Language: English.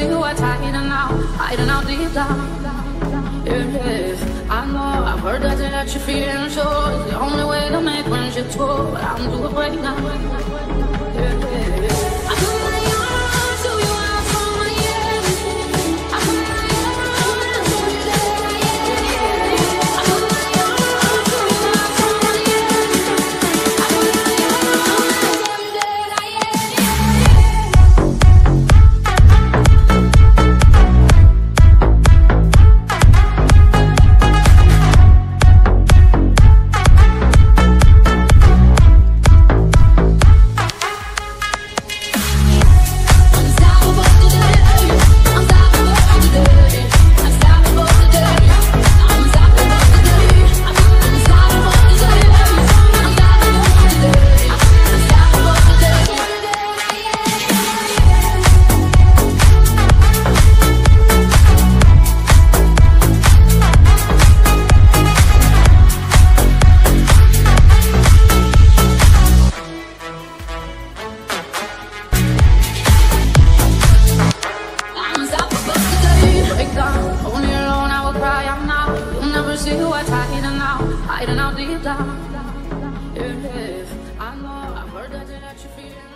See what's hiding out, hiding out deep down. Yeah. I know, I've heard that that you're feeling sure it's the only way to make friendships grow, but I'm too afraid now. Yeah, yeah, down. Yeah, yeah. I know, I've heard that that you feel.